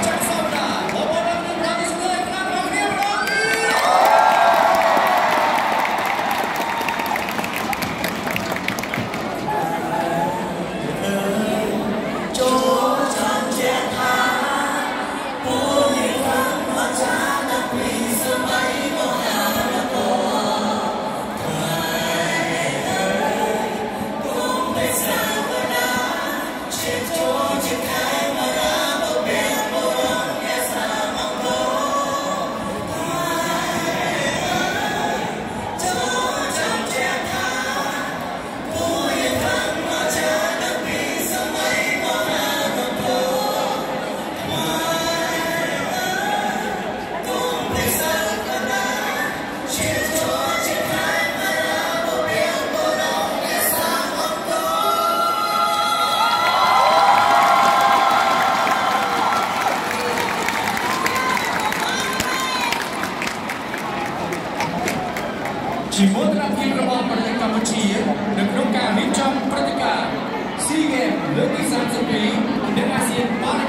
Thank you. ជាមោទនភាពរបស់ប្រទេសកម្ពុជានៅក្នុងការរៀបចំព្រឹត្តិការណ៍ SEA Games លើកទី32នៅអាស៊ានបាល់